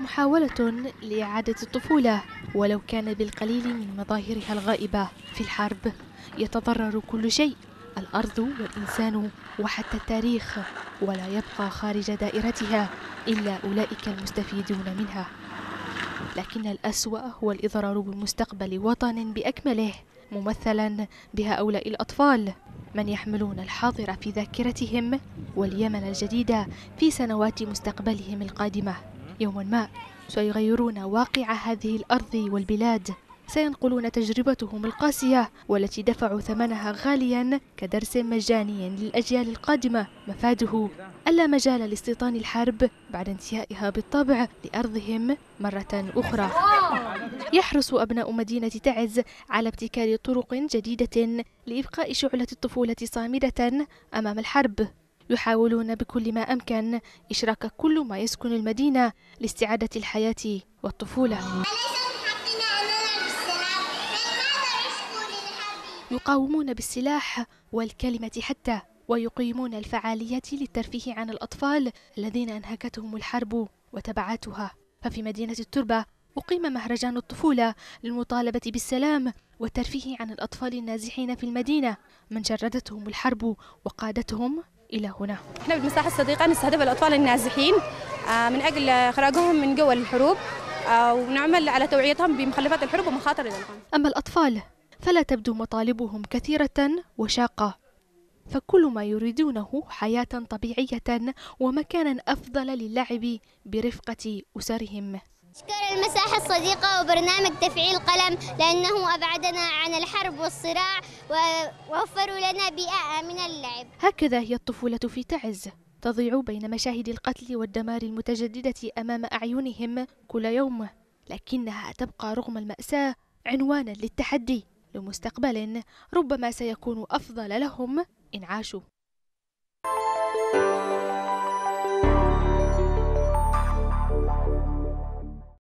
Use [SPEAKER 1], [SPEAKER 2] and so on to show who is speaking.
[SPEAKER 1] محاولة لإعادة الطفولة ولو كان بالقليل من مظاهرها الغائبة في الحرب. يتضرر كل شيء الأرض والإنسان وحتى التاريخ ولا يبقى خارج دائرتها إلا أولئك المستفيدون منها. لكن الأسوأ هو الإضرار بمستقبل وطن بأكمله ممثلا بهؤلاء الأطفال. من يحملون الحاضر في ذاكرتهم واليمن الجديد في سنوات مستقبلهم القادمة. يوما ما سيغيرون واقع هذه الأرض والبلاد. سينقلون تجربتهم القاسية والتي دفعوا ثمنها غاليا كدرس مجاني للأجيال القادمة. مفاده ألا مجال لاستيطان الحرب بعد انتهائها بالطبع لأرضهم مرة أخرى. يحرص أبناء مدينة تعز على ابتكار طرق جديدة لإبقاء شعلة الطفولة صامدة أمام الحرب. يحاولون بكل ما أمكن إشراك كل ما يسكن المدينة لاستعادة الحياة والطفولة. يقاومون بالسلاح والكلمة حتى ويقيمون الفعاليات للترفيه عن الأطفال الذين أنهكتهم الحرب وتبعاتها. ففي مدينة التربة أقيم مهرجان الطفولة للمطالبة بالسلام والترفيه عن الأطفال النازحين في المدينة. من جردتهم الحرب وقادتهم إلى هنا.
[SPEAKER 2] إحنا بالمساحة الصديقة نستهدف الأطفال النازحين آه، من أجل إخراجهم من قوى الحروب آه، ونعمل على توعيتهم بمخلفات الحروب ومخاطر الألغام
[SPEAKER 1] أما الأطفال فلا تبدو مطالبهم كثيرة وشاقة. فكل ما يريدونه حياة طبيعية ومكانا أفضل للعب برفقة أسرهم.
[SPEAKER 3] أشكر المساحة الصديقة وبرنامج تفعيل قلم لأنه أبعدنا عن الحرب والصراع ووفروا لنا بيئة آمنة للعب.
[SPEAKER 1] هكذا هي الطفولة في تعز. تضيع بين مشاهد القتل والدمار المتجددة أمام أعينهم كل يوم لكنها تبقى رغم المأساة عنوانا للتحدي لمستقبل. ربما سيكون أفضل لهم إن عاشوا.